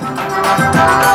Música